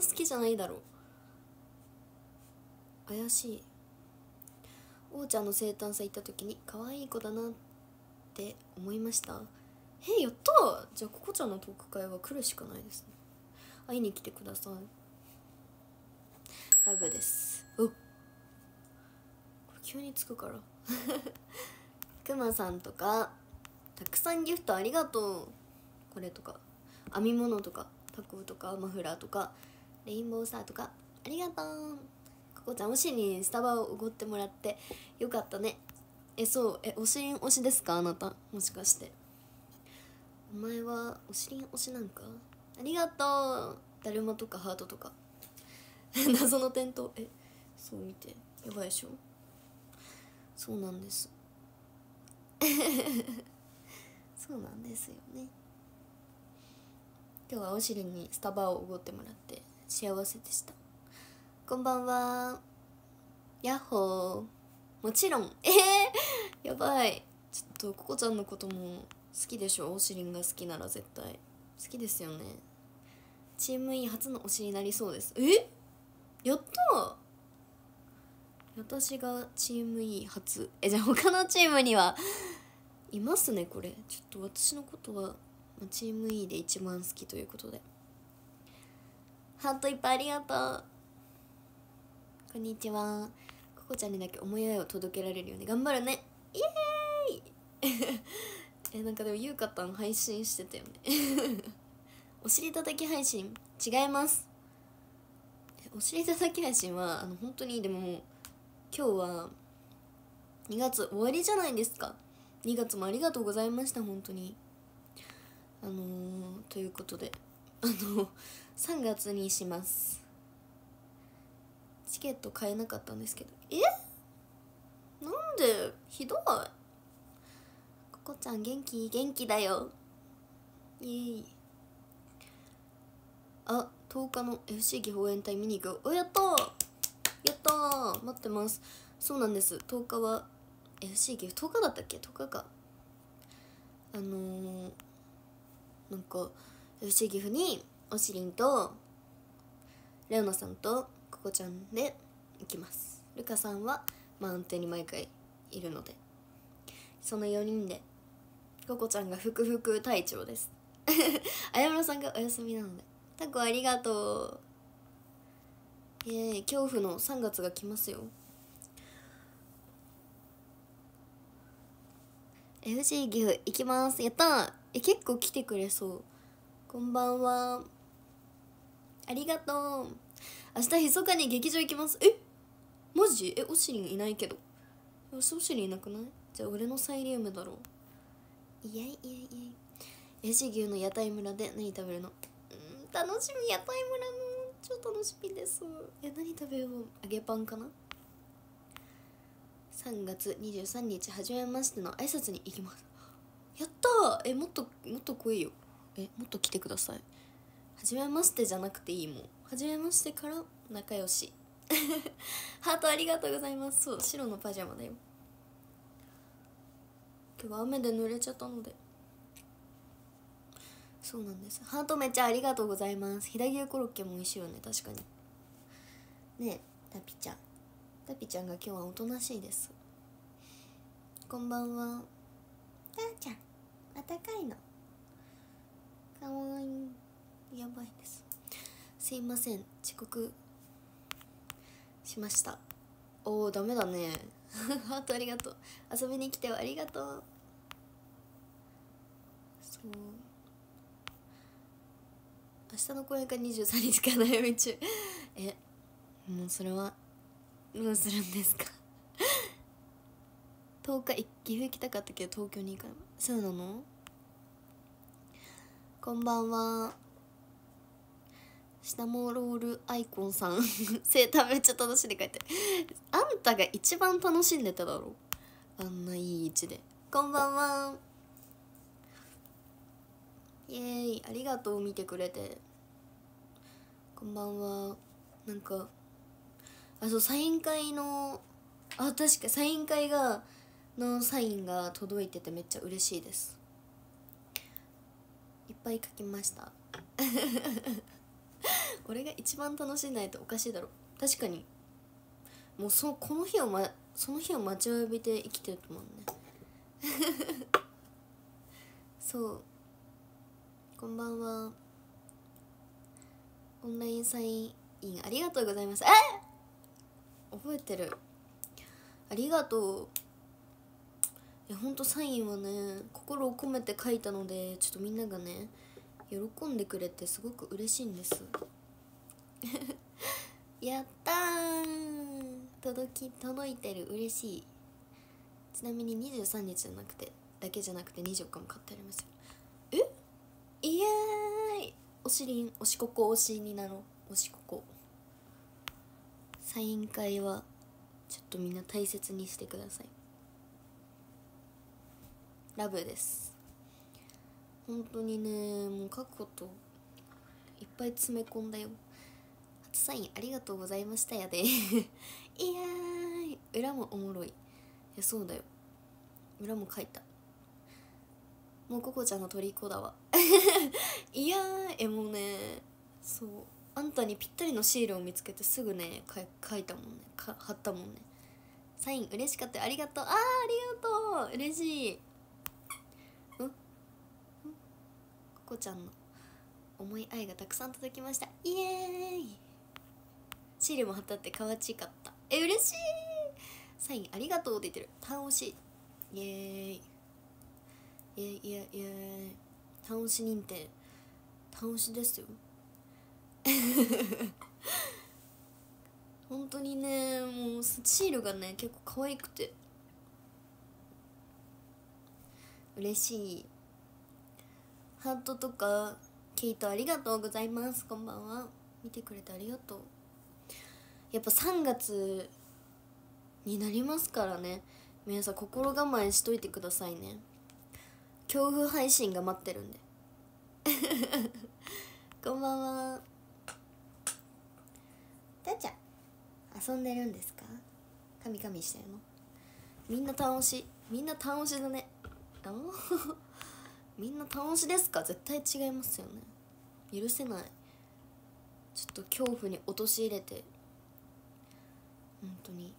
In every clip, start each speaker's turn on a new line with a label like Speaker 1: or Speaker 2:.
Speaker 1: 好きじゃないだろ。怪しい。王ちゃんの生誕祭行った時に可愛い子だなって思いました。えやったじゃあここちゃんのトーク会は来るしかないですね。会いに来てください。ラブです。おこれ急につくから。くまさんとかたくさんギフトありがとう。これとか編み物とかタコとかマフラーとかレインボースターとかありがとうここちゃんおしにスタバをおごってもらってよかったね。えそうえおしりん推しですか？あなた。もしかして。お前はおしりん推しなんか？ありがとう。だるまとかハートとか。謎の点灯えそう見て。やばいでしょ？そうなんです。そうなんですよね。今日はおしりにスタバをおごってもらって。幸せでした。こんばんは。やっほー。もちろん。えー、やばい。ちょっとココちゃんのことも好きでしょ？おしりんが好きなら絶対。好きですよね。チーム E 初の推しになりそうです。え？やった！私がチーム E 初。えじゃあ他のチームには いますねこれ。ちょっと私のことはチーム E で一番好きということで。ハートいっぱいありがとう。こんにちは。ここちゃんにだけ思い合いを届けられるように。頑張るね。イエーイ。えなんかでもゆうかたん配信してたよね。お尻叩き配信。違います。お尻叩き配信はあの本当にでもも今日は2月終わりじゃないですか。2月もありがとうございました本当に。あのー、ということで。あの3月にします。チケット買えなかったんですけど。え？なんで？ひどい。ここちゃん元気？元気だよ。イエイ。あ10日の FC 岐阜応援隊見に行く。おやったやった待ってます。そうなんです。10日は FC 岐阜10日だったっけ？10日か。あのー、なんか FC 岐阜におしりんとレオナさんとココちゃんで行きます。ルカさんはマウンテンに毎回いるのでその4人でココちゃんがふくふく隊長です。あやむらさんがお休みなのでタコありがとう。イエーイ。恐怖の3月が来ますよ。FC 岐阜行きます。やったえ結構来てくれそう。こんばんは。ありがとう。明日密かに劇場行きます。え？マジ？えオシリンいないけど。オシリンいなくない？じゃあ俺のサイリウムだろう。イエイイエイイエイ。FC 牛の屋台村で何食べるの？うん楽しみ屋台村の超楽しみです。え何食べよう？揚げパンかな？3月23日はじめましての挨拶に行きます。やったえもっともっと来いよ。えもっと来てください。はじめましてじゃなくていいもん。はじめましてから仲良し。ハートありがとうございます。そう白のパジャマだよ。今日は雨で濡れちゃったので。そうなんです。ハートめっちゃありがとうございます。飛騨牛コロッケも美味しいよね。確かに。ねえタピちゃん。タピちゃんが今日はおとなしいです。こんばんは。たーちゃんあったかいの？かわいいやばいです。すいません。遅刻しました。おーダメだね。ハートありがとう。遊びに来てはありがとう。そう。明日の公演が23日から悩み中。えもうそれはどうするんですか？10日岐阜行きたかったけど東京に行かないそうなの？こんばんは。下もロールアイコンさん。生誕めっちゃ楽しんで書いて。あんたが一番楽しんでただろ。あんないい位置で。こんばんは。イエーイ。ありがとう見てくれて。こんばんは。なんかあそうサイン会のあ確かサイン会がのサインが届いててめっちゃ嬉しいです。ぱい書きました。これが一番楽しんないとおかしいだろ。確かに。もうそこの日を、ま、その日を待ちわびて生きてると思うね。そう。こんばんは。オンラインサインインありがとうございます。え覚えてる。ありがとう。いやほんとサインはね心を込めて書いたのでちょっとみんながね喜んでくれてすごく嬉しいんです。やったー！届き届いてる。嬉しい。ちなみに23日じゃなくてだけじゃなくて24日も買ってありますよ。え？イエーイ！おしりんおしここおしになろう。おしここ。サイン会はちょっとみんな大切にしてください。ラブです。本当にねもう書くこといっぱい詰め込んだよ。初サインありがとうございましたやで。いやー裏もおもろい。いやそうだよ。裏も書いた。もうココちゃんの虜だわ。いやーえもうねそう。あんたにぴったりのシールを見つけてすぐね書いたもんね。貼ったもんね。サイン嬉しかったありがとうあーありがとう。嬉しい。こちゃんの思い愛がたくさん届きました。イエーイ。シールも貼ったってかわちかった。え嬉しい。サインありがとうって言ってる。単押し。イエーイ。イエーイイエーイイエーイ。単押し認定。単押しですよ。本当にねもうシールがね結構可愛くて。嬉しい。ハートとかケイトありがとうございます。こんばんは。見てくれてありがとう。やっぱ3月になりますからね。皆さん心構えしといてくださいね。恐怖配信が待ってるんで。こんばんは。たちゃん遊んでるんですか？カミカミしてるの？みんな楽しい。みんな楽しいだね。あみんな楽しですか？絶対違いますよね。許せない。ちょっと恐怖に陥れて。本当に。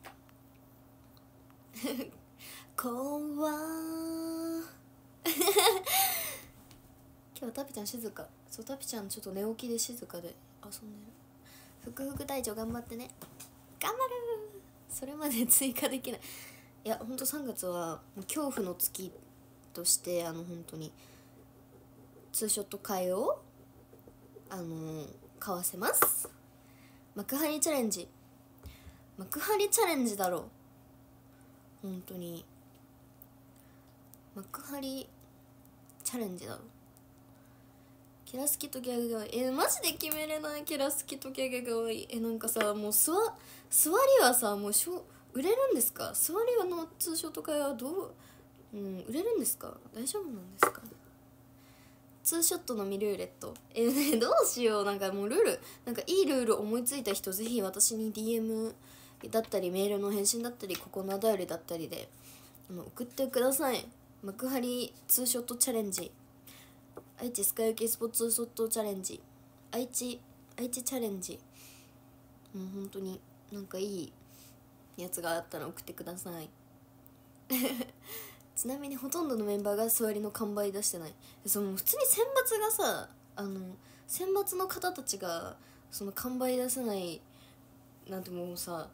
Speaker 1: 怖 今日タピちゃん静か。そうタピちゃんちょっと寝起きで静かで。遊んでる。ふくふく隊長頑張ってね。頑張るそれまで追加できない。いやほんと3月はもう恐怖の月としてあの本当に。ツーショット会をあの買わせます。幕張チャレンジ。幕張チャレンジだろう。本当に。幕張チャレンジだろキラスキとギャグがい。えマジで決めれない。キラスキとギャグが多い。えなんかさもう座座りはさもうしょ売れるんですか？座りはのツーショット会はどう？うん売れるんですか？大丈夫なんですか？ツーショットのみルーレット。えね どうしよう。なんかもうルール。なんかいいルール思いついた人ぜひ私に DM だったりメールの返信だったりここのお便りだったりであの送ってください。幕張ツーショットチャレンジ。愛知スカイウキスポツーショットチャレンジ。愛知愛知チャレンジ。もう本当になんかいいやつがあったら送ってください。ちなみにほとんどのメンバーが座りの完売出してない。その普通に選抜がさあの選抜の方たちがその完売出せないなんてもうさ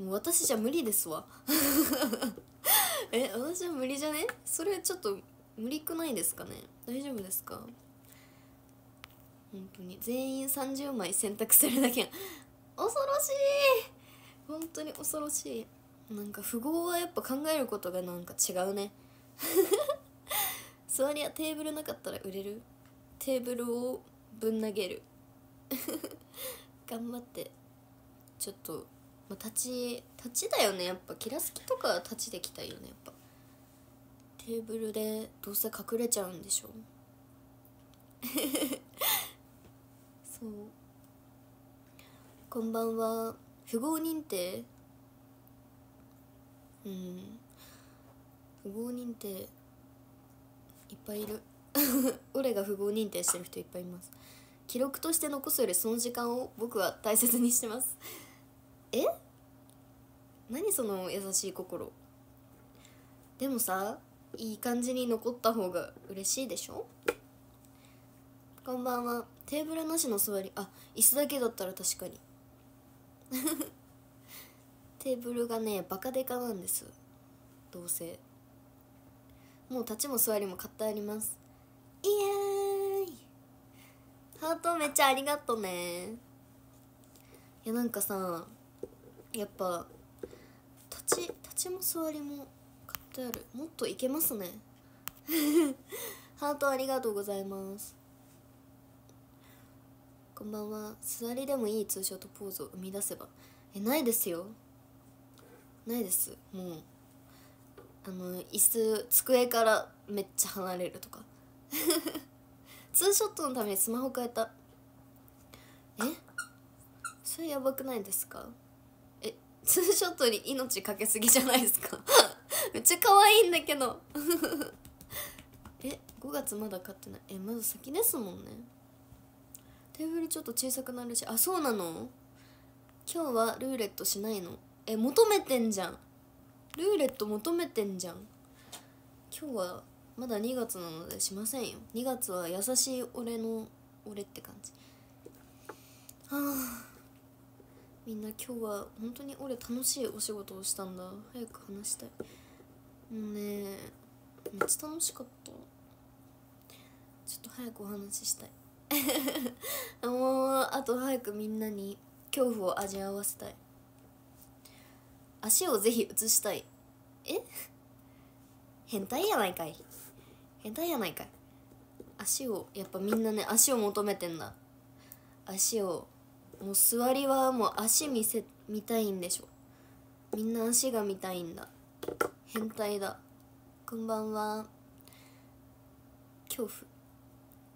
Speaker 1: もう私じゃ無理ですわ。え私は無理じゃね？それちょっと無理くないですかね？大丈夫ですか？本当に。全員30枚選択するだけ恐ろしい。本当に恐ろしい。なんか富豪はやっぱ考えることがなんか違うね。座りやテーブルなかったら売れる。テーブルをぶん投げる。頑張って。ちょっと、まあ、立ち立ちだよね。やっぱキラスキとかは立ちできたいよねやっぱ。テーブルでどうせ隠れちゃうんでしょ。そう。こんばんは。符号認定うん。不合認定いっぱいいる。俺が不合認定してる人いっぱいいます。記録として残すよりその時間を僕は大切にしてます。え？何その優しい心。でもさいい感じに残った方が嬉しいでしょ？こんばんは。テーブルなしの座りあ椅子だけだったら確かにテーブルがねバカデカなんです。どうせ。もう立ちも座りも買ってあります。イエーイ。ハートめっちゃありがとうね。いやなんかさやっぱ立ち立ちも座りも買ってある。もっといけますね。ハートありがとうございます。こんばんは。座りでもいいツーショットポーズを生み出せば。えないですよ。ないです。もうあの椅子机からめっちゃ離れるとか。ツーショットのためにスマホ変えた。え？それやばくないですか？えツーショットに命かけすぎじゃないですか？めっちゃ可愛いんだけど。え5月まだ買ってない？えまだ先ですもんね。テーブルちょっと小さくなるし。あそうなの？今日はルーレットしないの？え求めてんじゃん。ルーレット求めてんじゃん。今日はまだ2月なのでしませんよ。2月は優しい俺の俺って感じ。はあ。みんな今日は本当に俺楽しいお仕事をしたんだ。早く話したい。もうねめっちゃ楽しかった。ちょっと早くお話ししたい。もうあと早くみんなに恐怖を味わわせたい。足をぜひ映したい。え？変態やないかい。変態やないかい。足をやっぱみんなね足を求めてんだ。足をもう座りはもう足見せ見たいんでしょ。みんな足が見たいんだ。変態だ。こんばんは。恐怖。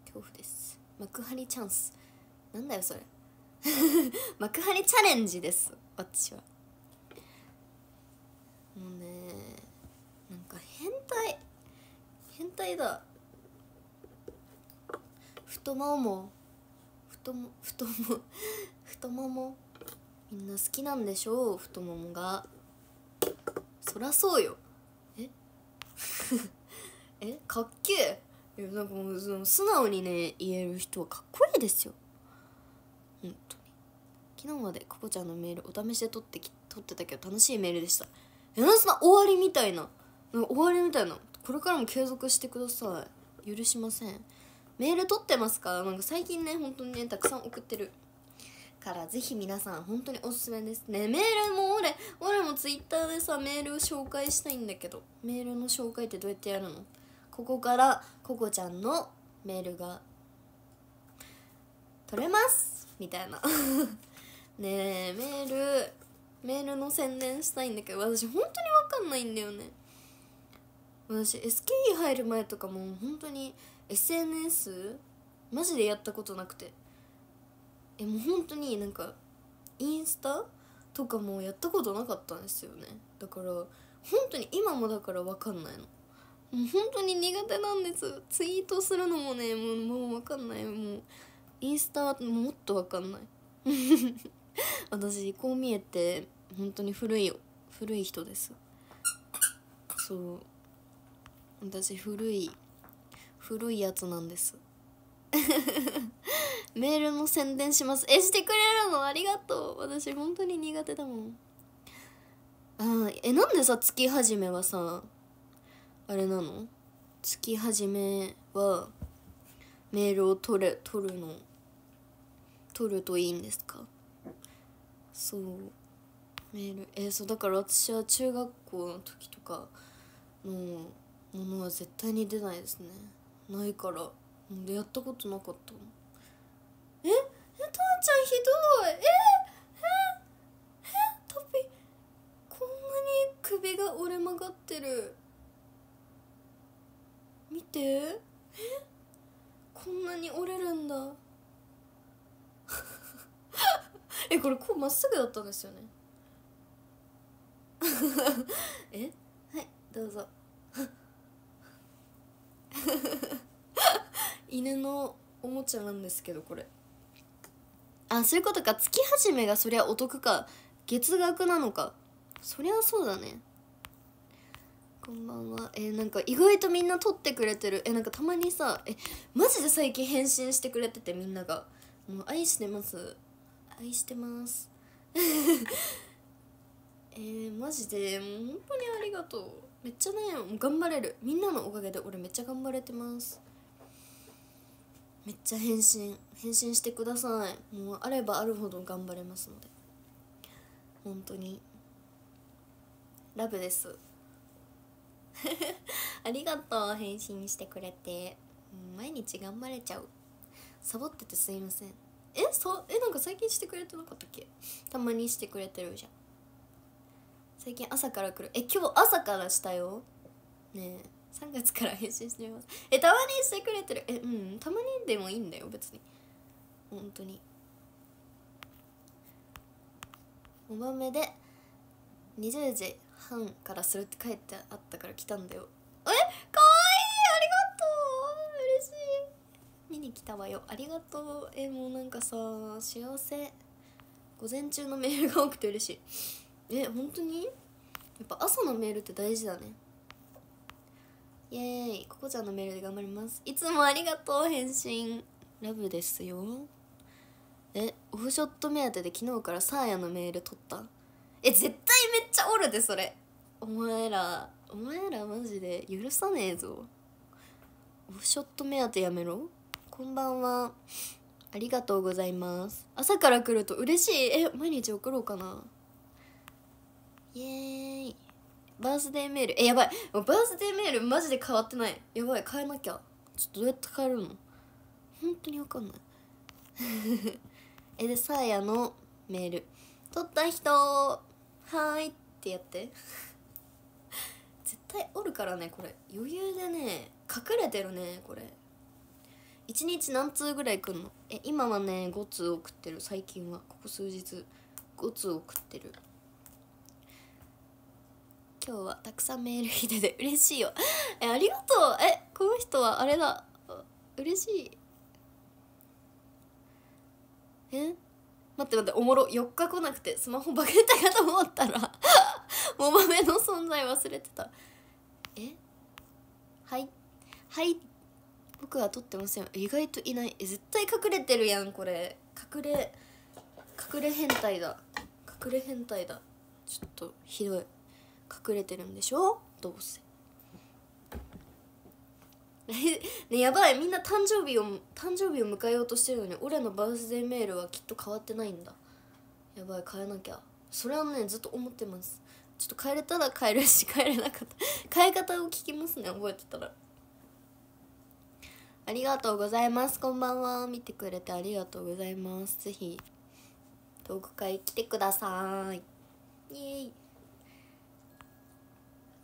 Speaker 1: 恐怖です。幕張チャンス。なんだよそれ。幕張チャレンジです。私は。もうねなんか変態。変態だ。太もも。太も太も太もも。みんな好きなんでしょう太ももが。そらそうよ。え？え？かっけえ。いやなんかもうその素直にね言える人はかっこいいですよ。本当に。昨日までココちゃんのメールお試しで撮ってき撮ってたけど楽しいメールでした。えなんそんな終わりみたいな。終わりみたいな。これからも継続してください。許しません。メール取ってますか？なんか最近ね本当にねたくさん送ってる。からぜひ皆さん本当におすすめです。ねメールも俺俺もツイッターでさメールを紹介したいんだけど。メールの紹介ってどうやってやるの？ここからココちゃんのメールが取れます。みたいな。ねえメールメールの宣伝したいんだけど私本当に分かんないんだよね。私 SKE 入る前とかも本当に SNS マジでやったことなくて。えもう本当になんかインスタとかもやったことなかったんですよね。だから本当に今もだから分かんないの。もう本当に苦手なんです。ツイートするのもねもうもう分かんない。もうインスタはもっと分かんない。私こう見えて本当に古い古い人です。そう。私古い古いやつなんです。メールの宣伝します。えしてくれるのありがとう。私本当に苦手だもん。あえなんでさ月始めはさあれなの？月始めはメールを取れ取るの取るといいんですか？そう。メール。えー、そうだから私は中学校の時とかのものは絶対に出ないですね。ないから。でやったことなかったえ？え父ちゃんひどい。え？え？え？タピこんなに首が折れ曲がってる。見て。え？こんなに折れるんだ。えこれこうまっすぐだったんですよね。え？はいどうぞ。犬のおもちゃなんですけどこれ。あそういうことか。月始めがそりゃお得か。月額なのか。そりゃそうだね。こんばんは。えー、なんか意外とみんな撮ってくれてる。えなんかたまにさえマジで最近返信してくれててみんなが。もう愛してます。愛してます。えー、マジでもう本当にありがとう。めっちゃね頑張れる。みんなのおかげで俺めっちゃ頑張れてます。めっちゃ返信返信してください。もうあればあるほど頑張れますので。本当に。ラブです。ありがとう。返信してくれて。毎日頑張れちゃう。サボっててすいません。えそえなんか最近してくれてなかったっけ？たまにしてくれてるじゃん。最近朝から来る。え今日朝からしたよ？ねえ。3月から返信してます。えたまにしてくれてる。えうん。たまにでもいいんだよ別に。本当に。5番目で20時半からするって書いてあったから来たんだよえかわいいありがとう嬉しい見に来たわよ。ありがとう。えもうなんかさ幸せ。午前中のメールが多くて嬉しい。え本当に？やっぱ朝のメールって大事だね。イエーイ。ここちゃんのメールで頑張ります。いつもありがとう返信。ラブですよ。えオフショット目当てで昨日からサーヤのメール取った？え絶対めっちゃおるでそれ。お前ら。お前らマジで許さねえぞ。オフショット目当てやめろ。こんばんは。ありがとうございます。朝から来ると嬉しい。え毎日送ろうかな。イエーイ。バースデーメール。えやばい。バースデーメールマジで変わってない。やばい。変えなきゃ。ちょっとどうやって変えるの？本当に分かんない。えでサーヤのメール。取った人。はーいってやって。絶対おるからねこれ。余裕でね隠れてるねこれ。1日何通ぐらい来んの？え今はね5通送ってる。最近は。ここ数日5通送ってる。今日はたくさんメール来てて嬉しいよ。えありがとう。えこの人はあれだ。嬉しい。え？待って待っておもろ。4日来なくてスマホバグったかと思ったら。も豆の存在忘れてた。え？はい。はい。僕は撮ってません。意外といない。え絶対隠れてるやんこれ。隠れ隠れ変態だ。隠れ変態だ。ちょっとひどい。隠れてるんでしょ？どうせ。ねやばい。みんな誕生日を誕生日を迎えようとしてるのに俺のバースデーメールはきっと変わってないんだ。やばい。変えなきゃ。それはねずっと思ってます。ちょっと変えれたら変えるし変えれなかった。変え方を聞きますね。覚えてたら。ありがとうございます。こんばんは。見てくれてありがとうございます。ぜひトーク会来てください。イエーイ。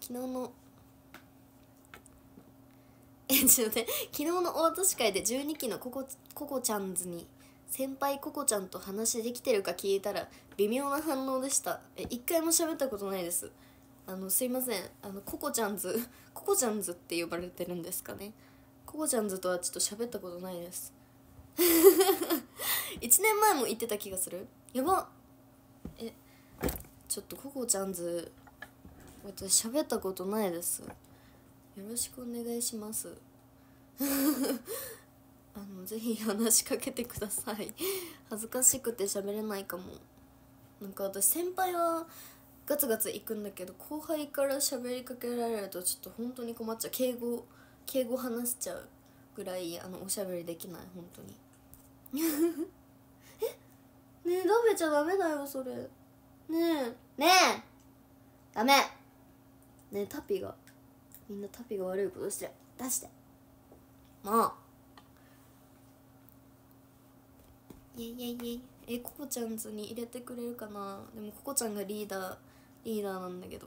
Speaker 1: 昨日の えちょっと待って。昨日のお渡し会で12期のココココちゃんズに先輩ココちゃんと話できてるか聞いたら微妙な反応でした。え一回も喋ったことないです。あのすいません。あのココちゃんズ ココちゃんズって呼ばれてるんですかね。ココちゃんズとはちょっと喋ったことないです。1年前も言ってた気がする。やば。えちょっとココちゃんズ私喋ったことないです。よろしくお願いします。あのぜひ話しかけてください。恥ずかしくて喋れないかも。なんか私先輩はガツガツ行くんだけど後輩から喋りかけられるとちょっと本当に困っちゃう。敬語。敬語話しちゃうぐらいあのおしゃべりできない本当に。え？ねえ食べちゃダメだよそれ。ねえ。ねえ。ダメ。ねえタピが。みんなタピが悪いことして出して。もう。イエイイエイエイえココちゃんズに入れてくれるかな？でもココちゃんがリーダーリーダーなんだけど。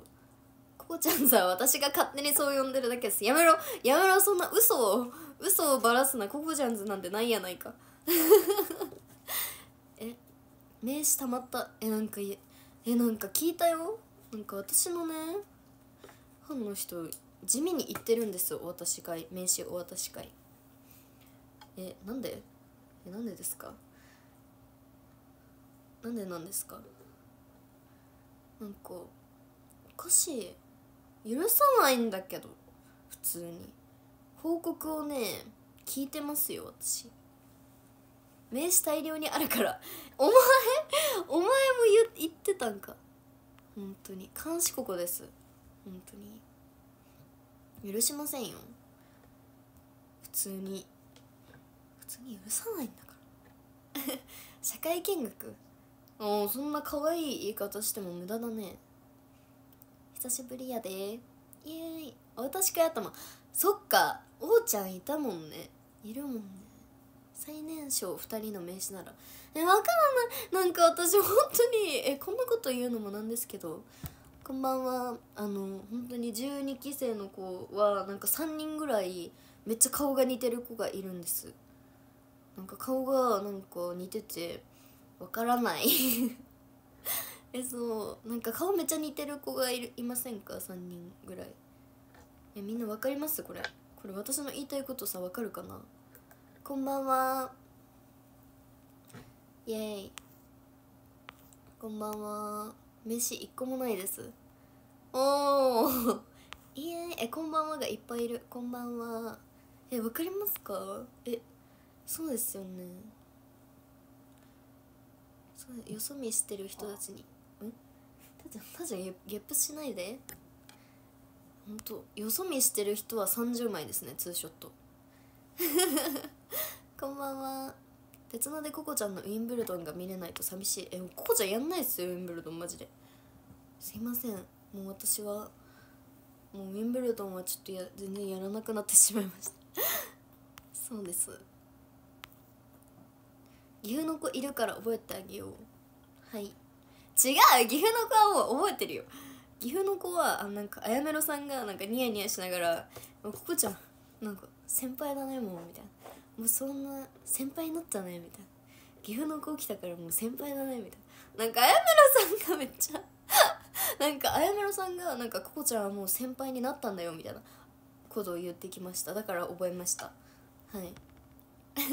Speaker 1: ココちゃんズは私が勝手にそう呼んでるだけです。やめろ。やめろそんな嘘を。嘘をばらすな。ココちゃんズなんてないやないか。え名刺たまった。えなんかえなんか聞いたよ。なんか私のねファンの人地味に言ってるんですよ。お渡し会。名刺お渡し会。えなんで？えなんでですか？なんでなんですか？なんかおかしい。許さないんだけど普通に。報告をね聞いてますよ私。名刺大量にあるから。お前お前も言言ってたんか。本当に。監視ここです。本当に。許しませんよ。普通に。普通に許さないんだから。社会見学。おそんな可愛い言い方しても無駄だね。久しぶりやで。イエーイ。私かやったまそっか。おうちゃんいたもんね。いるもんね。最年少2人の名刺なら。えわからない。なんか私本当にえこんなこと言うのもなんですけど。こんばんは。あの本当に12期生の子はなんか3人ぐらいめっちゃ顔が似てる子がいるんです。なんか顔がなんか似ててわからない。えそうなんか顔めっちゃ似てる子がいるいませんか？3人ぐらい。えみんなわかります？これ。これ私の言いたいことさわかるかな？こんばんは。イエーイ。こんばんは。飯一個もないです。おお イエーイ。えこんばんはがいっぱいいる。こんばんは。えわかりますか？えそうですよね。そうよそ見してる人たちに。んたちゃんたちゃんゲップしないで。ほんとよそ見してる人は30枚ですねツーショット。こんばんは。鉄のでココちゃんのウィンブルドンが見れないと寂しい。えココちゃんやんないっすよウィンブルドンマジで。すいません。もう私はもうウィンブルドンはちょっとや全然やらなくなってしまいました。そうです。岐阜の子いるから覚えてあげよう。はい。違う岐阜の子はもう覚えてるよ。岐阜の子はあなんかあやめろさんがなんかニヤニヤしながら「ここちゃんなんか先輩だねもう」みたいな「もうそんな先輩になったね」みたいな「岐阜の子来たからもう先輩だね」みたいな。なんかあやめろさんがめっちゃ なんかあやめろさんがなんかここちゃんはもう先輩になったんだよみたいな。ことを言ってきました。だから覚えました。はい。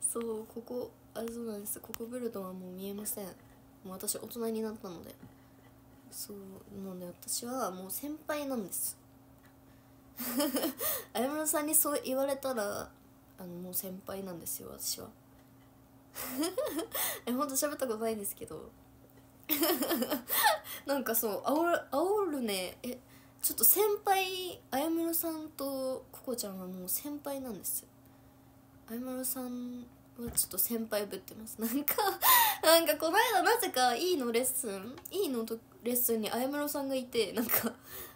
Speaker 1: そうここあそうなんです。ここブルドンはもう見えません。もう私大人になったので。そうなので私はもう先輩なんです。あやむらさんにそう言われたらあのもう先輩なんですよ私は。えほんと喋ったことないんですけど。なんかそうあおるあおるね。えちょっと先輩あやむらさんとここちゃんはもう先輩なんです。あやむらさんちょっと先輩ぶってます。なんかなんかこの間なぜかいいのレッスンいいのとレッスンにあやむろさんがいてなんか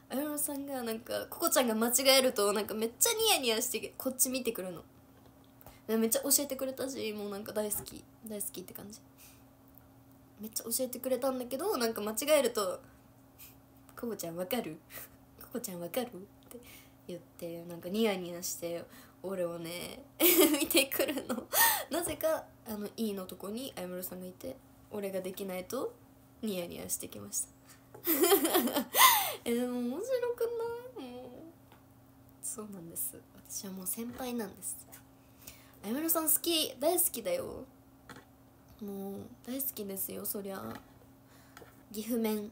Speaker 1: あやむろさんがなんかここちゃんが間違えるとなんかめっちゃニヤニヤしてこっち見てくるの。めっちゃ教えてくれたしもうなんか大好き大好きって感じ。めっちゃ教えてくれたんだけどなんか間違えると「ここちゃんわかる？ここちゃんわかる?」って言ってなんかニヤニヤして俺をね 見てくるの。なぜかあの E のとこにあやむろさんがいて俺ができないとニヤニヤしてきました。えでも面白くない？もうそうなんです。私はもう先輩なんです。あやむろさん好き大好きだよ。もう大好きですよそりゃ。岐阜麺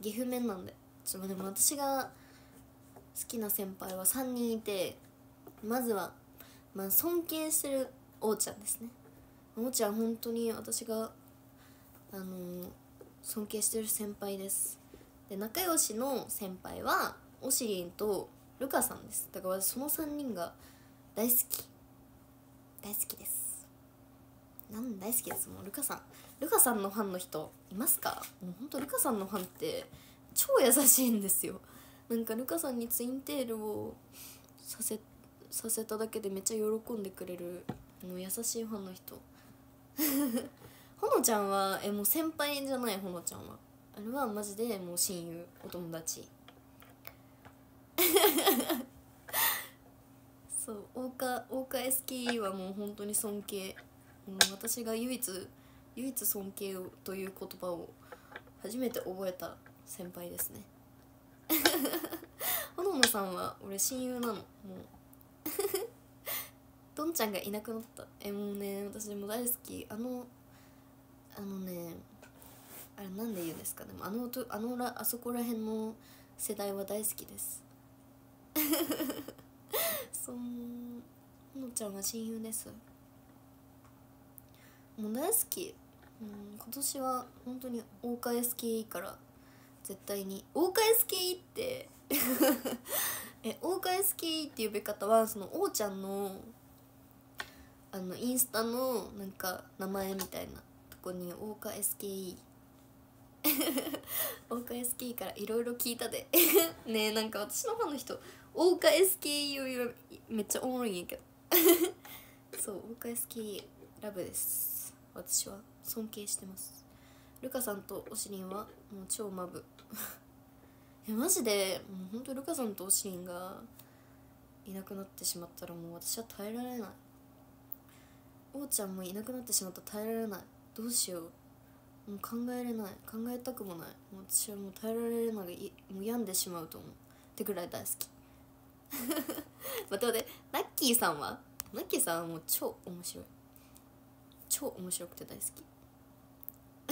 Speaker 1: 岐阜麺なんで。ちょっとでも私が好きな先輩は3人いてまずは、まあ、尊敬してるおうちゃんですね。おうちゃん本当に私があのー、尊敬してる先輩です。で仲良しの先輩はおしりんとルカさんです。だから私その3人が大好き。大好きです。なん大好きです？もうルカさん。ルカさんのファンの人いますか？もうほんとルカさんのファンって超優しいんですよ。なんかルカさんにツインテールをさせさせただけでめっちゃ喜んでくれるあの優しいファンの人。ほのちゃんはえもう先輩じゃないほのちゃんは。あれはマジでもう親友お友達。そう大岡大岡 SK はもう本当に尊敬。もう私が唯一唯一尊敬という言葉を初めて覚えた先輩ですね。ほののさんは俺親友なの。もう。どんちゃんがいなくなった。えもうね私も大好き。あのあのねあれなんで言うんですかでもあのとあのらあそこら辺の世代は大好きです。そうのちゃんは親友です。もう大好き。うん今年は本当に大返す系いいから絶対に。大返す系いいって。え大返す系いいって呼び方はその王ちゃんのあのインスタのなんか名前みたいなとこに大返す系いい大岡 SKE からいろいろ聞いたで。ねえなんか私のファンの人大岡 SK よりめっちゃおもろいんやけど。そう大岡 SKE ラブです。私は尊敬してます。ルカさんとおしりんはもう超マブ。えマジで？もうほんとルカさんとおしりんがいなくなってしまったらもう私は耐えられない。おうちゃんもいなくなってしまった耐えられない。どうしよう。もう考えれない。考えたくもない。もう私はもう耐えられるのがい。もう病んでしまうと思う。ってぐらい大好き。待って待って。ラッキーさんは？ラッキーさんはもう超面白い。超面白くて大好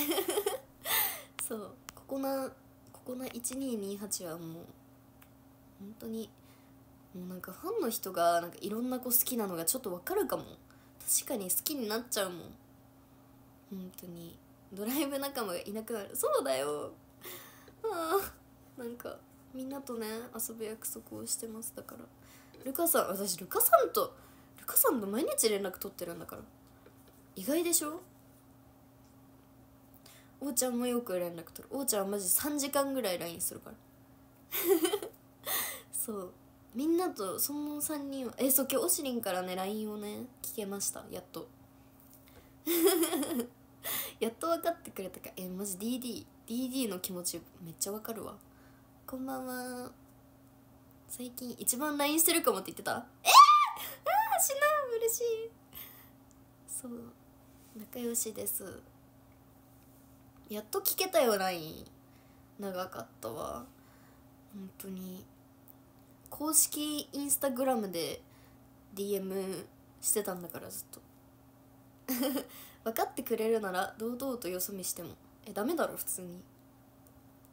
Speaker 1: き。そう。ここなここな1228はもう本当にもうなんかファンの人がなんかいろんな子好きなのがちょっとわかるかも。確かに好きになっちゃうもん。本当に。ドライブ仲間がいなくなる。そうだよ。ああ。なんかみんなとね遊ぶ約束をしてますだから。ルカさん私ルカさんとルカさんと毎日連絡取ってるんだから。意外でしょ？おうちゃんもよく連絡取る。おうちゃんはマジ3時間ぐらい LINE するから。そう。みんなとその3人はえそう今日おしりんからね LINE をね聞けました。やっと。やっと分かってくれたか。えマジ DDDD DD の気持ちめっちゃ分かるわ。こんばんは。最近一番 LINE してるかもって言ってた？えー、あーしな嬉しい。そう。仲良しです。やっと聞けたよ LINE 長かったわ。本当に。公式インスタグラムで DM してたんだからずっと。分かってくれるなら堂々とよそ見しても。えダメだろ普通に。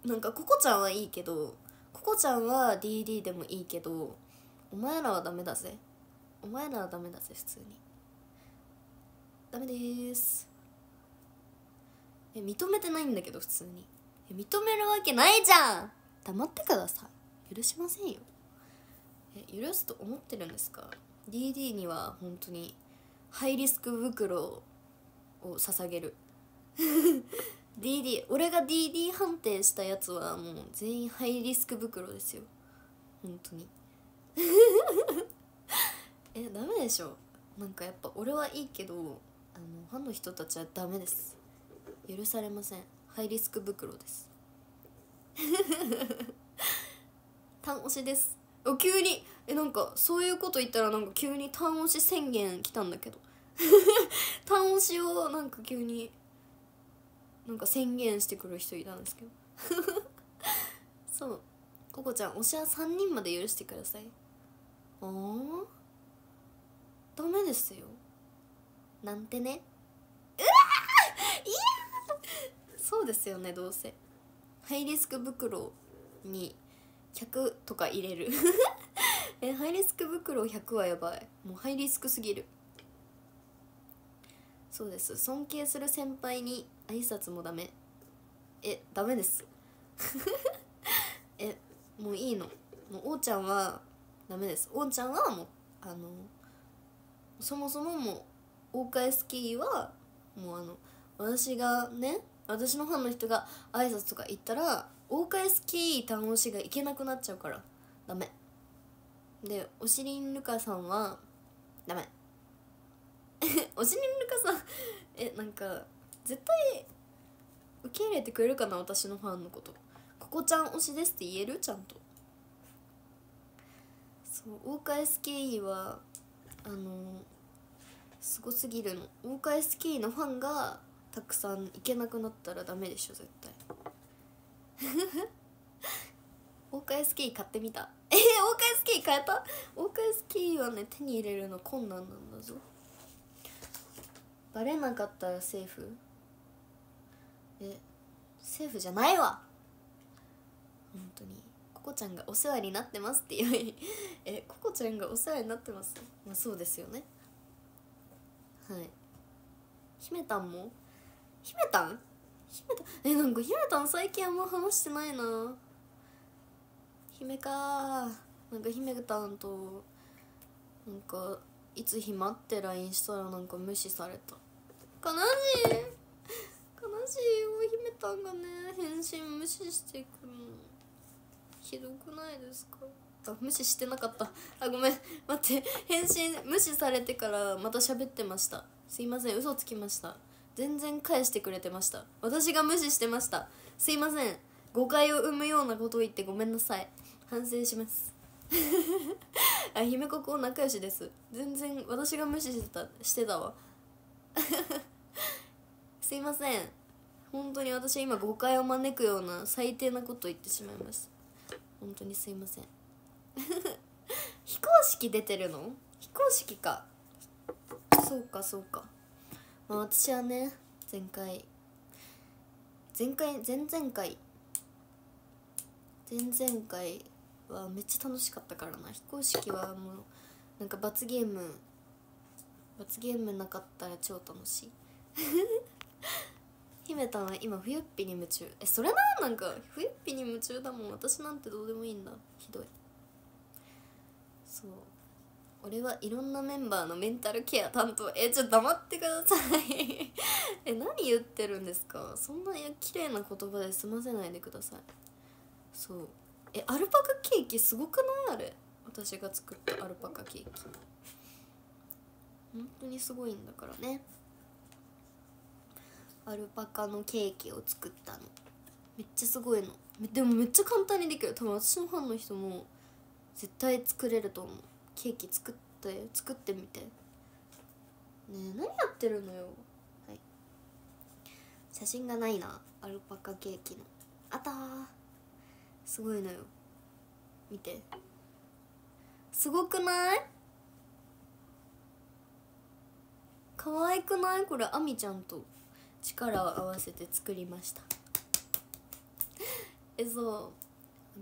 Speaker 1: なんかココちゃんはいいけどココちゃんは DD でもいいけどお前らはダメだぜ。お前らはダメだぜ普通に。ダメです。え認めてないんだけど普通に。え認めるわけないじゃん。黙ってください。許しませんよ。え許すと思ってるんですか？DD には本当にハイリスク袋を捧げる。DD 俺が DD 判定したやつはもう全員ハイリスク袋ですよ。本当に。えダメでしょ？なんかやっぱ俺はいいけどあのファンの人たちはダメです。許されません。ハイリスク袋です。単押しです。急に。えなんかそういうこと言ったらなんか急に単押し宣言来たんだけど。単押しをなんか急になんか宣言してくる人いたんですけど。そう。ココちゃん推しは3人まで許してください。ああダメですよ。なんてね。うわいやそうですよねどうせ。ハイリスク袋に100とか入れる。えハイリスク袋100はやばい。もうハイリスクすぎる。そうです。尊敬する先輩に挨拶もダメ。えダメです。えもういいの。もうおうちゃんはダメです。おうちゃんはもうあのそもそももう大返スキーはもうあの私がね私のファンの人が挨拶とか行ったら大返スキー単押しがいけなくなっちゃうから。ダメ。でおしりんるかさんはダメ。おしりんるかさんえなんか絶対受け入れてくれるかな私のファンのこと。ここちゃん推しですって言える？ちゃんと。そう大返スキーはあのすごすぎるの。大返スキーのファンがたくさん行けなくなったらダメでしょ絶対。大返スキー買ってみた。えー、大返スキー買えた？大返スキーはね手に入れるの困難なんだぞ。バレなかったらセーフ。えセーフじゃないわ。本当に。ココちゃんがお世話になってますって言う えココちゃんがお世話になってます？まあそうですよね。はい。姫たんも？姫たん？えなんか姫たん最近あんま話してないな。姫か。なんか姫たんとなんかいつ暇って LINE したらなんか無視された。悲しい。悲しいよ姫たんがね。返信無視していくの。ひどくないですか？あ無視してなかった。あごめん。待って。返信無視されてからまた喋ってました。すいません。嘘つきました。全然返してくれてました。私が無視してました。すいません。誤解を生むようなことを言ってごめんなさい。反省します。あ姫子こ仲良しです。全然私が無視してたしてたわ。すいません。本当に私今誤解を招くような最低なことを言ってしまいました本当にすいません。非公式出てるの？非公式か。そうかそうか。まあ私はね前回前回前々回前々回はめっちゃ楽しかったからな。非公式はもうなんか罰ゲーム罰ゲームなかったら超楽しい。姫たんは今冬っぴに夢中。えそれな？なんか冬っぴに夢中だもん。私なんてどうでもいいんだ。ひどい。そう。俺はいろんなメンバーのメンタルケア担当。えちょっと黙ってください。え何言ってるんですか？そんな綺麗な言葉で済ませないでください。そう。えアルパカケーキすごくない？あれ。私が作ったアルパカケーキ。本当にすごいんだからね。アルパカのケーキを作ったの。めっちゃすごいの。でもめっちゃ簡単にできる。多分私のファンの人も絶対作れると思う。ケーキ作って作ってみて。ねえ何やってるのよ。はい。写真がないな。アルパカケーキの。あったすごいのよ。見て。すごくない？可愛くない？これあみちゃんと。力を合わせて作りました。えそう。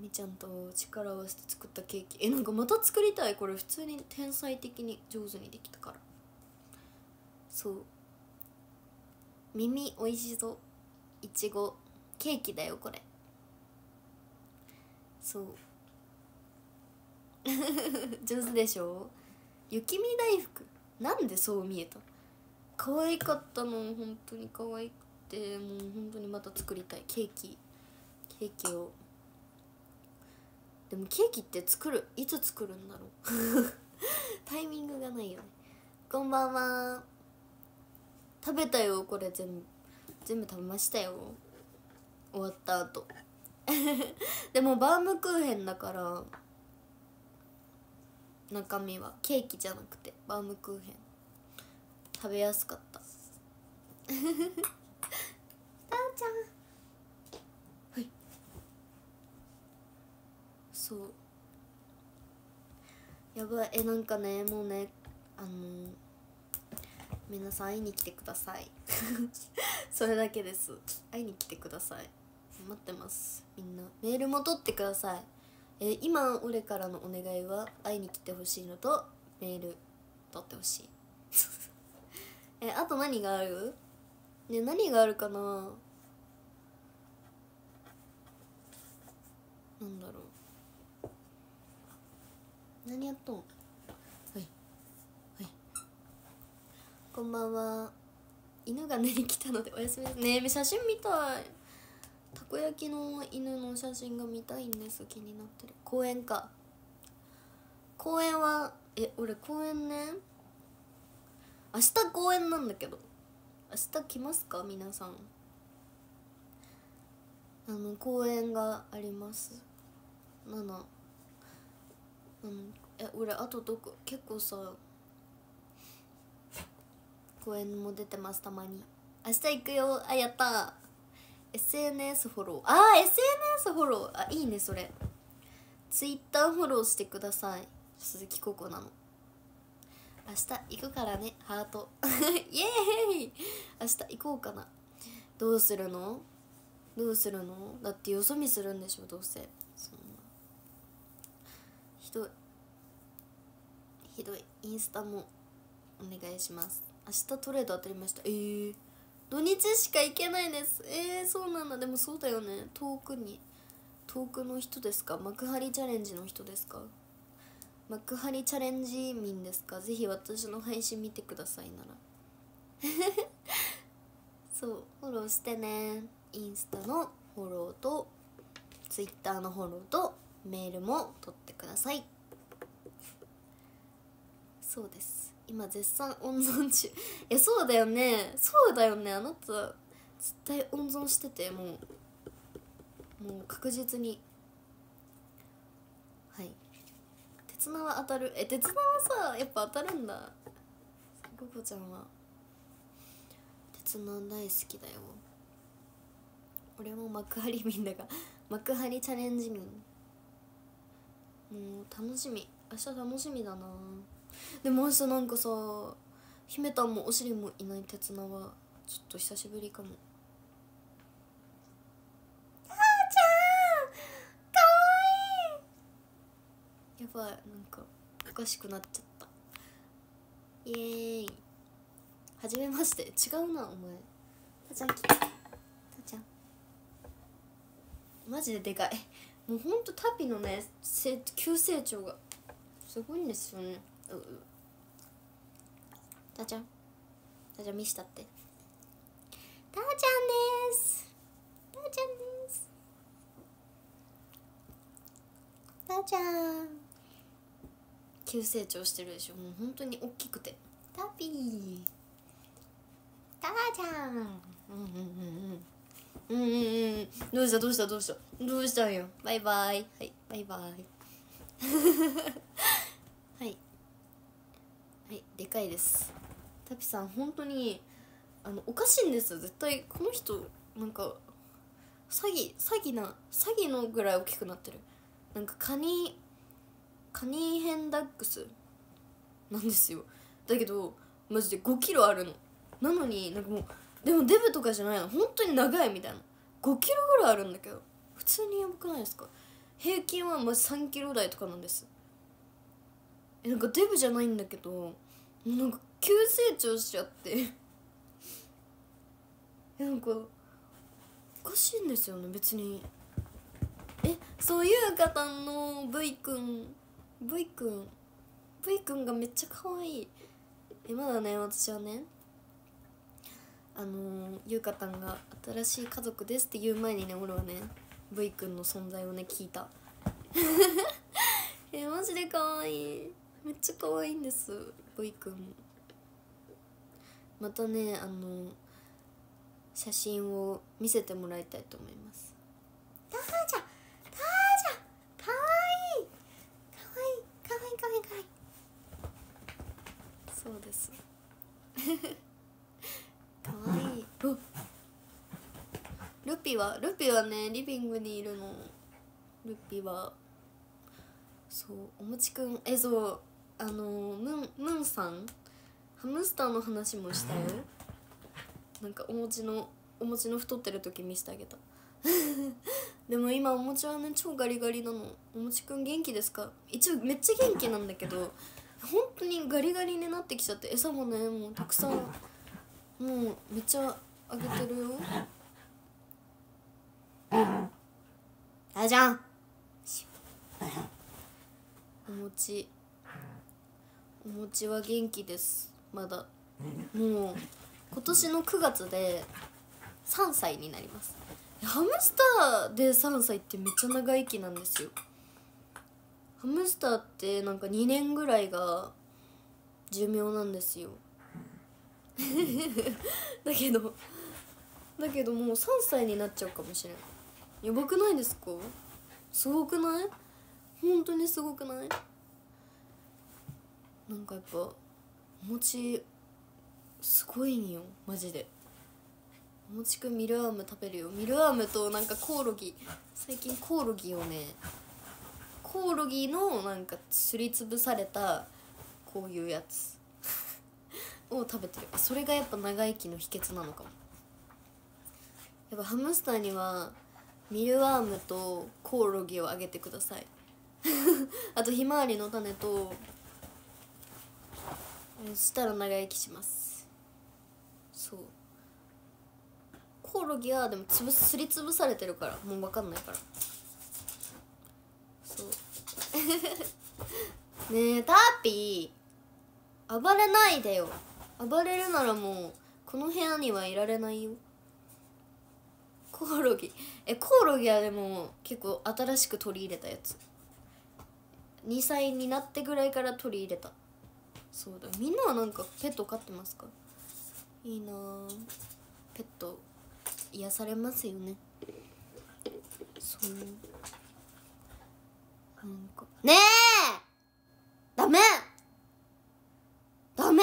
Speaker 1: みちゃんと力を合わせて作ったケーキ。えなんかまた作りたい。これ普通に天才的に上手にできたから。そう。耳おいしそう。いちご。ケーキだよこれ。そう。上手でしょ？雪見大福。なんでそう見えた？可愛かったの本当に可愛くて。もう本当にまた作りたい。ケーキ。ケーキを。でもケーキって作るいつ作るんだろう？タイミングがないよね。こんばんは。食べたよ。これ全部。全部食べましたよ。終わった後。でもバームクーヘンだから中身は。ケーキじゃなくてバームクーヘン。食べやすかった。たーちゃんはいそう。やばい。えなんかねもうねあの皆さん会いに来てください。それだけです。会いに来てください。待ってます。みんな。メールも取ってください。えー、今俺からのお願いは会いに来てほしいのとメール取ってほしい。えあと何がある？ね何があるかな？なんだろう。何やっとん？はい。はい。こんばんは。犬が寝に来たのでおやす。みねえ写真見たい。たこ焼きの犬の写真が見たいんです気になってる。公園か。公園はえ俺公園ね。明日公園なんだけど。明日来ますか？皆さん。あの公園があります。7うんえ俺あとどこ結構さ公園も出てますたまに。明日行くよ。あやった。SNS フォロー。あー SNS フォロー。あいいねそれ。Twitter フォローしてください。鈴木ココなの。明日行くからねハート。イエーイ。明日行こうかな。どうするの？どうするの？だってよそ見するんでしょどうせそんなひどいひどいインスタもお願いします。明日トレード当たりました。えー、土日しか行けないです。えー、そうなんだ。でもそうだよね。遠くに遠くの人ですか？幕張チャレンジの人ですか？幕張チャレンジ民ですか？ぜひ私の配信見てくださいなら。そうフォローしてね。インスタのフォローとツイッターのフォローとメールも取ってください。そうです。今絶賛温存中。えそうだよね。そうだよね。あなた絶対温存しててもう。もう確実に。はい。鉄縄当たる。え鉄縄さやっぱ当たるんだ。ゴコちゃんは。鉄縄大好きだよ。俺も幕張民だが。幕張チャレンジ民もう楽しみ。明日楽しみだな。でも明日なんかさ姫たんもお尻もいない鉄縄ちょっと久しぶりかも。あーちゃんかわいい。やばいなんかおかしくなっちゃった。イエーイ。はじめまして。違うなお前。たちゃん来た。たちゃん。マジででかい。もうほんとタピのねせ急成長が。すごいんですよねうたーちゃん。たーちゃん見したって。たーちゃんです。たーちゃんです。たーちゃん。急成長してるでしょ。もう本当に大きくて。タピー。たーちゃん。うんうんうんうん。うんうんうん。どうした？どうした？どうした？どうしたんよ？バイバイ。はい。バイバイ。はい。はいでかいです。タピさん本当にあのおかしいんですよ。絶対この人なんか詐欺詐欺な詐欺のぐらい大きくなってる。なんかカニカニヘンダックスなんですよ。だけどマジで5キロあるの。なのになんかもうでもデブとかじゃないの。本当に長いみたいな。5キロぐらいあるんだけど。普通にやばくないですか？平均はマジ3キロ台とかなんです。えなんかデブじゃないんだけどなんか急成長しちゃって。なんかおかしいんですよね別に。えそういう方の V くん V くん V くんがめっちゃ可愛い。えまだね私はねあのー、ゆうかたんが新しい家族ですって言う前にね俺はね V くんの存在をね聞いた。えマジで可愛い。めっちゃ可愛いんです V くんまたねあの写真を見せてもらいたいと思います。たーちゃんたーちゃんかわい。いかわいいかわいいかわいいかわい。いそうです。かわいい。お。ルピはルピはねリビングにいるの。ルピはそうおもちくんえそうあのムンムンさん？ハムスターの話もしたよ。なんかお餅のお餅の太ってる時見せてあげた。でも今お餅はね超ガリガリなの。お餅くん元気ですか？一応めっちゃ元気なんだけど 本当にガリガリになってきちゃって餌もねもうたくさん。もうめっちゃあげてるよ。あじゃん。お餅お餅は元気です。まだ。もう今年の9月で3歳になります。ハムスターで3歳ってめっちゃ長生きなんですよ。ハムスターってなんか2年ぐらいが寿命なんですよ。だけどだけどもう3歳になっちゃうかもしれん。やばくないですか？すごくない？本当にすごくない？なんかやっぱお餅すごいんよ。マジで。お餅くんミルアーム食べるよ。ミルアームとなんかコオロギ。最近コオロギをねコオロギのなんかすりつぶされたこういうやつ。を食べてる。それがやっぱ長生きの秘訣なのかも。やっぱハムスターにはミルワームとコオロギをあげてください。あとひまわりの種とそしたら長生きします。そう。コオロギはでもつぶすりつぶされてるからもう分かんないから。そう。ねえターピー暴れないでよ。暴れるならもうこの部屋にはいられないよ。コオロギ。えコオロギはでも結構新しく取り入れたやつ。2歳になってぐらいから取り入れた。そうだみんなはなんかペット飼ってますか？いいなペット癒されますよね。そう。なんか。ねえ！ダメ！ダメ！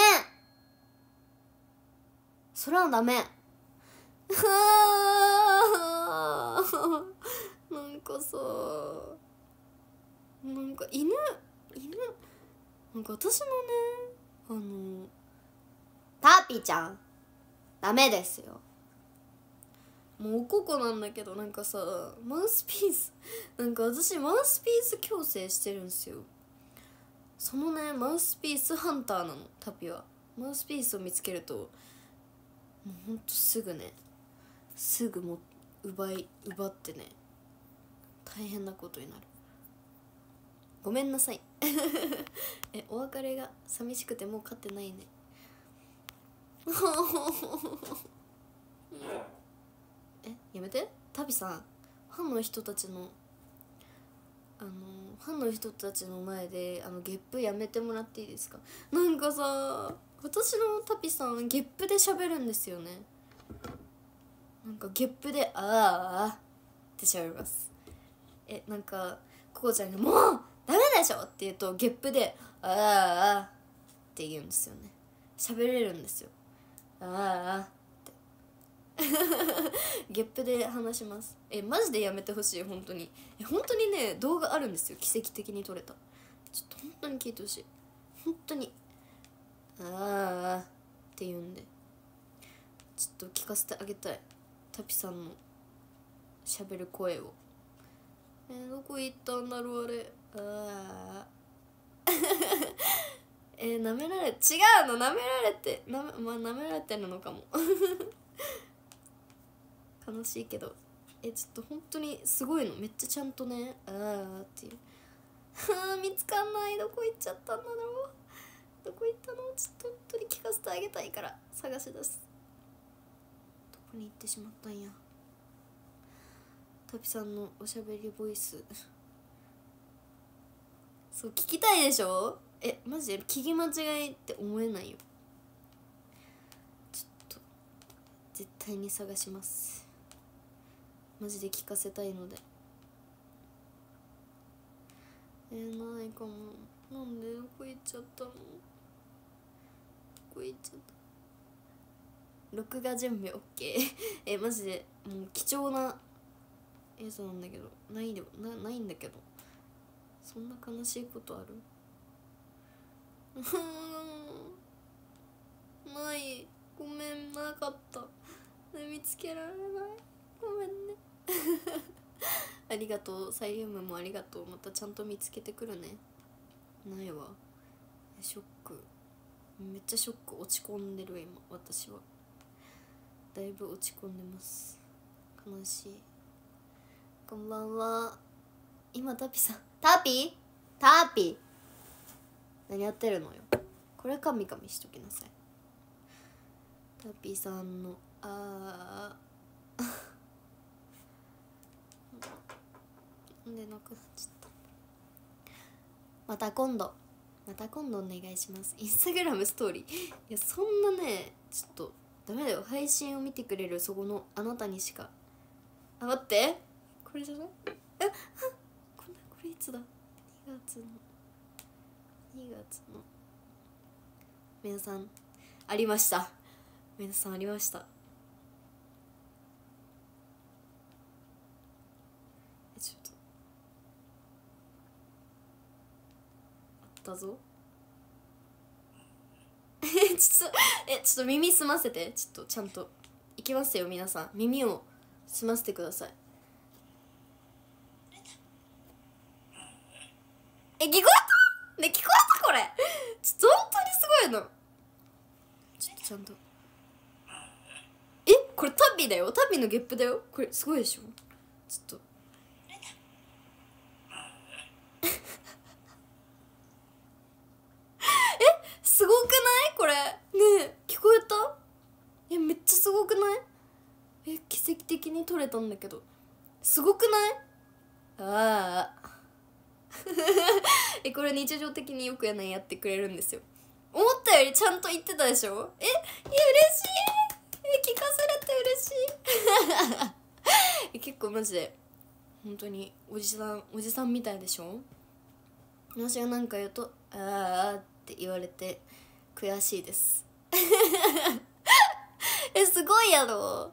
Speaker 1: それはダメ。なんかさなんか犬犬なんか私のねあのターピーちゃんダメですよ。もうおここなんだけどなんかさマウスピース なんか私マウスピース矯正してるんすよ。そのねマウスピースハンターなのタピは。マウスピースを見つけるともうほんとすぐねすぐも奪い奪ってね大変なことになる。ごめんなさい。えお別れが寂しくてもう飼ってないね。えやめて。タビさんファンの人たちのあのファンの人たちの前であのゲップやめてもらっていいですか？なんかさ私のタピさんゲップで喋るんですよね。なんかゲップで「ああ」って喋ります。えなんかココちゃんが「もうダメでしょ!」って言うとゲップで「あーあ」って言うんですよね。喋れるんですよ「ああって」ゲップで話します。えマジでやめてほしい。本当に。え本当にね動画あるんですよ。奇跡的に撮れた。ちょっと本当に聞いてほしい。本当に。ああって言うんで。ちょっと聞かせてあげたい。タピさんのしゃべる声を。えー、どこ行ったんだろうあれ。あ あえー、舐められ違うの舐められてなめまあ舐められてるのかも。悲しいけど。えちょっと本当にすごいの。めっちゃちゃんとねああっていう。は あ見つかんない。どこ行っちゃったんだろう。どこ行ったの？ちょっと本当に聞かせてあげたいから。探し出す。どこに行ってしまったんや。タピさんのおしゃべりボイス。そう聞きたいでしょ？えマジ？で聞き間違いって思えないよ。ちょっと絶対に探します。マジで聞かせたいので。えー、ないかも。なんで？どこ行っちゃったの？どこ行っちゃった。録画準備 OK えマジでもう貴重な映像なんだけど。ないでなないんだけど。そんな悲しいことある？ない。ごめん。なかった。見つけられない。ごめんね。ありがとう。サイリウムもありがとう。またちゃんと見つけてくるね。ないわ。ショック。めっちゃショック。落ち込んでる今。私は。だいぶ落ち込んでます。悲しい。こんばんは今タピさん。タピ？タピ。何やってるのよ。これカミカミしときなさい。タピさんのああんでなくなっちゃった。また今度。また今度お願いします。インスタグラムストーリー。いやそんなねちょっとダメだよ。配信を見てくれるそこのあなたにしか。あ待って。これじゃない？だ。2月の。2月の。皆さんありました。皆さんありました。ちょっと。あったぞ。えちょっとえちょっと耳澄ませて。ちょっとちゃんと。いきますよ皆さん。耳を済ませてください。え聞こえた？ね聞こえたこれ。ちょっと本当にすごいの。ちょっとちゃんと。えこれタビだよ？タビのゲップだよ？これすごいでしょ？ちょっと。えすごくない？これ。ねえ聞こえた？えめっちゃすごくない？え奇跡的に撮れたんだけど。すごくない？ああ えこれ日常的によくやないやってくれるんですよ。思ったよりちゃんと言ってたでしょ？え嬉しい。え聞かされて嬉しい。結構マジで本当におじさんおじさんみたいでしょ？私が何か言うと「ああ」って言われて悔しいです。えすごいやろ。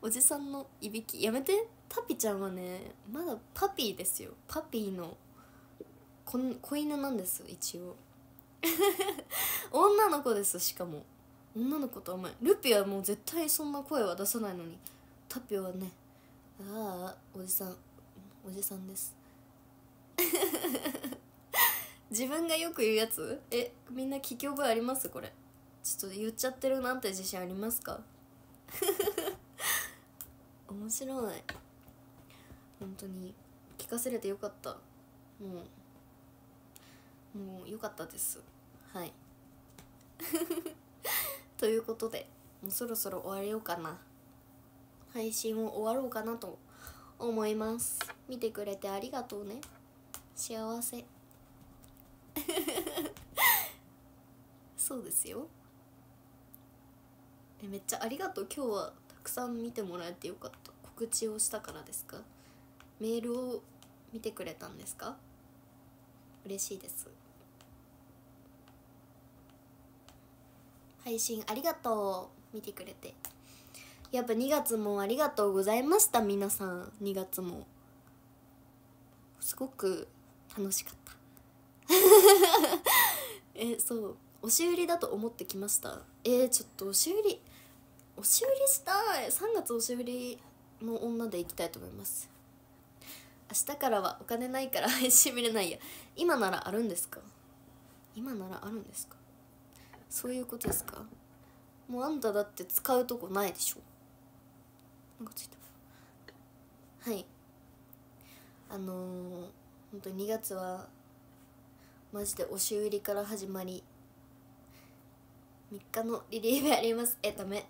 Speaker 1: おじさんのいびきやめて。タピちゃんはねまだパピーですよ。パピーの子子犬なんです一応。女の子ですしかも。女の子と甘いルピはもう絶対そんな声は出さないのに。タピはねああおじさんおじさんです。自分がよく言うやつ？えみんな聞き覚えあります？これ。ちょっと言っちゃってるなんて自信ありますか？面白い。本当に聞かせれてよかった。もうもうよかったです。はい。ということでもうそろそろ終われようかな。配信を終わろうかなと思います。見てくれてありがとうね。幸せ。そうですよ。えめっちゃありがとう。今日はたくさん見てもらえてよかった。告知をしたからですか？メールを見てくれたんですか？嬉しいです。配信ありがとう。見てくれて。やっぱ2月もありがとうございました皆さん。2月も。すごく楽しかった。えそう。押し売りだと思ってきました。えー、ちょっと押し売り。押し売りしたい。3月押し売りの女でいきたいと思います。明日からはお金ないから配信見れないや。今ならあるんですか？今ならあるんですか？そういうことですか？もうあんただって使うとこないでしょ？なんかついた。はい。あのー、本当に2月はマジで押し売りから始まり。3日のリリーベあります。えダメ。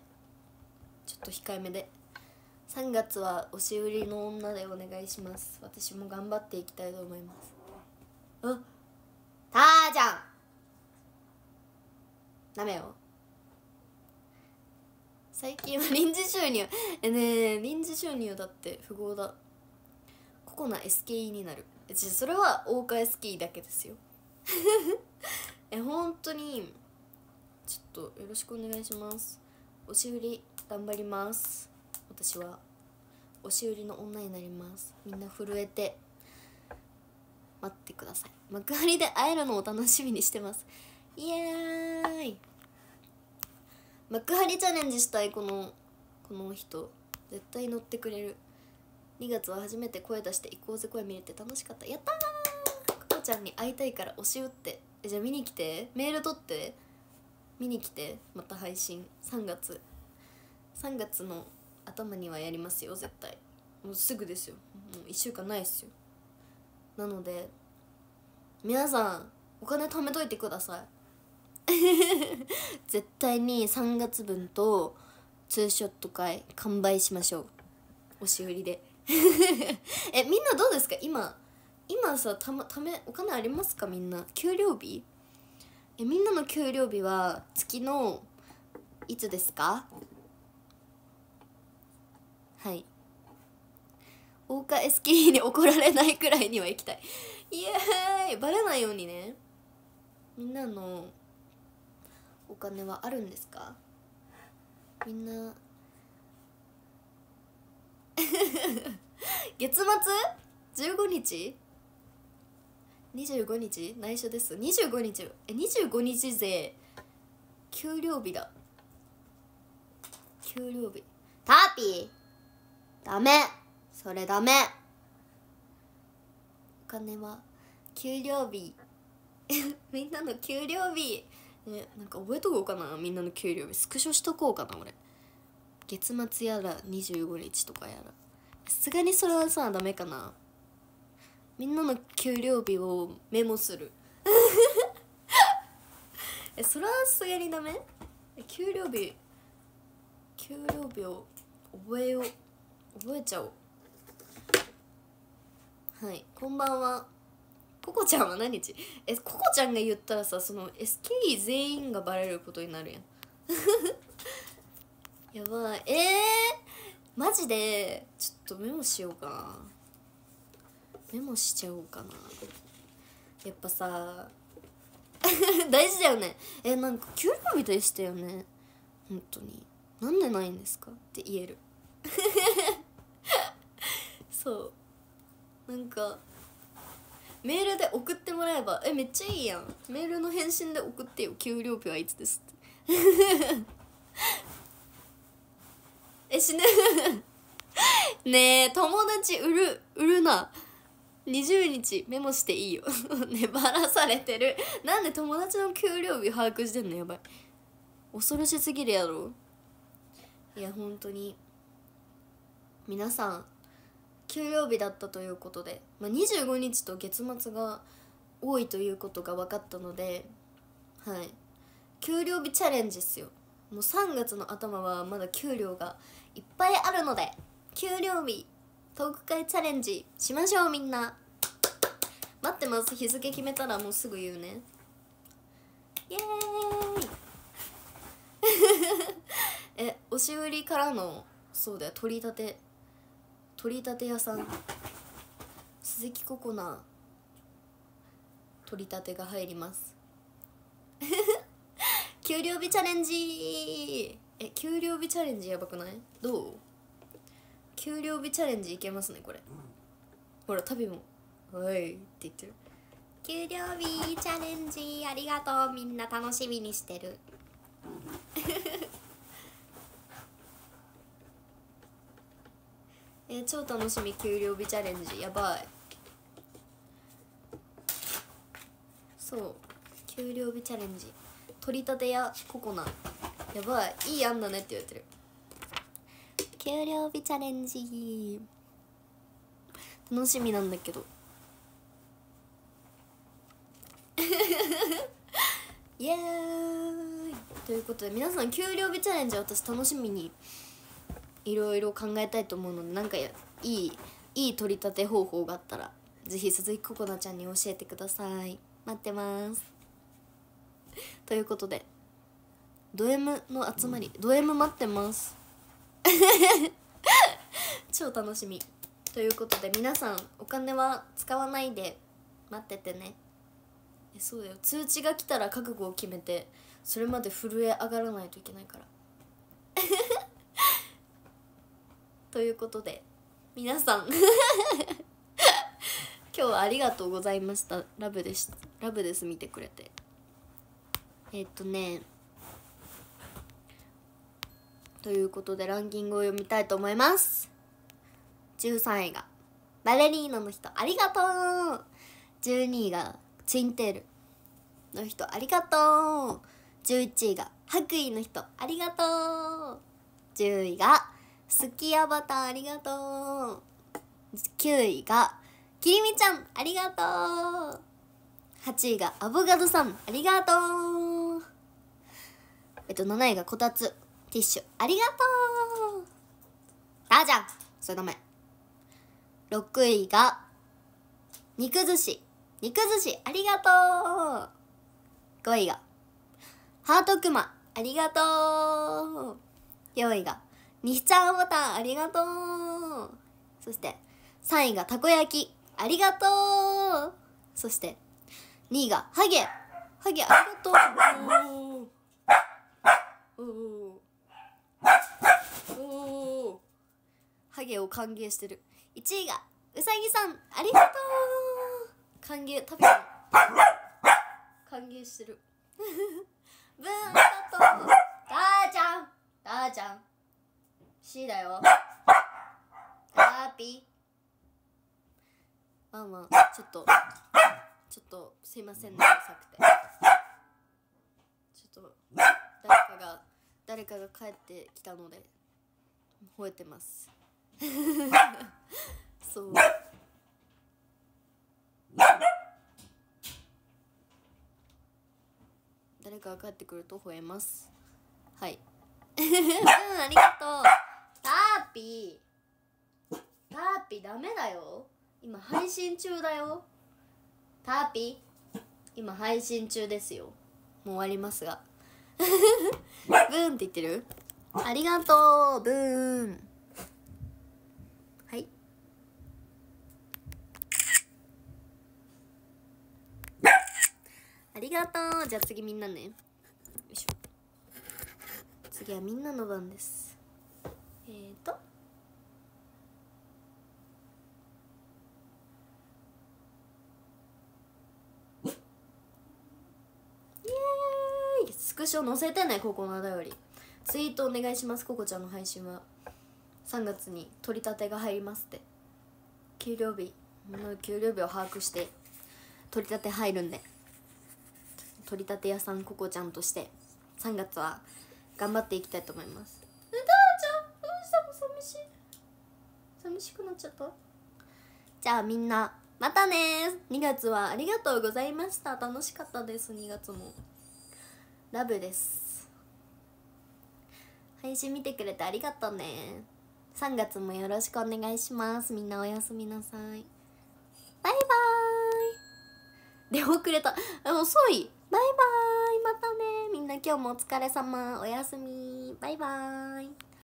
Speaker 1: ちょっと控えめで。3月は押し売りの女でお願いします。私も頑張っていきたいと思います。あたーちゃんダメよ。最近は臨時収入。えねえ臨時収入だって富豪だ。ココナ SKE になる。えそれは大岡 SKE だけですよ。え本当にちょっとよろしくお願いします。押し売り頑張ります。私は押し売りの女になります。みんな震えて待ってください。幕張で会えるのを楽しみにしてます。イエーイ。幕張チャレンジしたいこのこの人。絶対乗ってくれる。2月は初めて声出して行こうぜ声見れて楽しかった。やったー！ここちゃんに会いたいから押し打って。じゃあ見に来て？メール取って？見に来て？また配信。3月。3月の頭にはやりますよ絶対。もうすぐですよ。もう1週間ないっすよ。なので皆さんお金貯めといてください。絶対に3月分とツーショット会完売しましょう。押し売りで。えみんなどうですか？今今さた,、ためお金ありますか？みんな。給料日？えみんなの給料日は月のいつですか？はい。大岡 SK に怒られないくらいには行きたい。イエーイ。バレないようにね。みんなのお金はあるんですか？みんな。月末？15日？25日？内緒です。25日。え25日勢。給料日だ。給料日。ターピー。ダメ。それダメ。お金は給料日。みんなの給料日。ねなんか覚えとこうかな。みんなの給料日。スクショしとこうかな俺。月末やら25日とかやら。さすがにそれはさダメかな。みんなの給料日をメモする。えそれはさすがにダメ？給料日。給料日を覚えよう。覚えちゃおう。はいこんばんは。ココちゃんは何日？えココちゃんが言ったらさその SKE 全員がバレることになるやん。やばい。えー、マジで？ちょっとメモしようかな。メモしちゃおうかな。やっぱさ 大事だよね。えなんか給料日でしたよね。本当に。なんでないんですか？って言える。そう。なんかメールで送ってもらえばえめっちゃいいやん。メールの返信で送ってよ。給料日はいつですって。え死ぬ。ねえ友達売る売るな。20日メモしていいよ。ねばらされてる。なんで友達の給料日把握してんの？やばい。恐ろしすぎるやろ。いや本当に。皆さん給料日だったということで、まあ、25日と月末が多いということが分かったのではい。給料日チャレンジっすよ。もう3月の頭はまだ給料がいっぱいあるので給料日トーク会チャレンジしましょうみんな。待ってます。日付決めたらもうすぐ言うね。イエーイ。え押し売りからのそうだよ。取り立て取り立て屋さん。鈴木ココナ。取り立てが入ります。給料日チャレンジ。え給料日チャレンジやばくない？どう？給料日チャレンジいけますねこれ。ほら旅も「おい」って言ってる。給料日チャレンジありがとう。みんな楽しみにしてる。えー、超楽しみ給料日チャレンジ。やばい。そう。給料日チャレンジ。取り立てやココナやばい。いい案だねって言われてる。給料日チャレンジ。楽しみなんだけど。イエーイ。ということで皆さん給料日チャレンジ私楽しみにいろいろ考えたいと思うのでなんかいいいい取り立て方法があったらぜひ鈴木ここなちゃんに教えてください。待ってます。ということでド M の集まりド M 待ってます。超楽しみ。ということで皆さんお金は使わないで待っててね。えそうだよ。通知が来たら覚悟を決めてそれまで震え上がらないといけないからということで皆さん。今日はありがとうございました。ラブですラブです見てくれて。えっとね。ということでランキングを読みたいと思います。13位がバレリーナの人ありがとう。12位がツインテール。の人ありがとう。11位が白衣の人ありがとう。10位がスキアバターありがとう。9位がきりみちゃんありがとう。8位がアボガドさんありがとう。えっと7位がこたつティッシュありがとう。あじゃんそれダメ6位が肉寿司肉寿司ありがとう。5位がハートクマありがとう。4位が西ちゃんボタンありがとうそして3位がたこ焼きありがと。うそして2位がハゲハゲありがとうおおハゲを歓迎してる。1位がうさぎさんありがとう。歓迎食べる歓迎してる ブーンありがと。うダーちゃん。ダーちゃん。C だよ。ターピー。ワンワン。ちょっと。ちょっとすいませんねうるさくて。ちょっと誰かが誰かが帰ってきたので吠えてます。そう。誰かが帰ってくると吠えます。はい。うんありがとう。ーピー。ターピーダメだよ。今配信中だよ。ターピー今配信中ですよ。もう終わりますが。ブーンって言ってる？ありがとうブーン。はい。ありがとう。じゃあ次みんなね。よいしょ。次はみんなの番です。えーと。スクショ載せてねここのだより。ツイートお願いしますここちゃんの配信は。3月に取り立てが入りますって。給料日。の給料日を把握して取り立て入るんで。取り立て屋さんここちゃんとして3月は頑張っていきたいと思いますえたーちゃんどうしたの寂しい寂しくなっちゃった？じゃあみんなまたね。2月はありがとうございました。楽しかったです2月も。ラブです。配信見てくれてありがとうね。3月もよろしくお願いします。みんなおやすみなさい。バイバーイ。出遅れた。遅いバイバーイ。またね。みんな今日もお疲れ様。おやすみ。バイバーイ。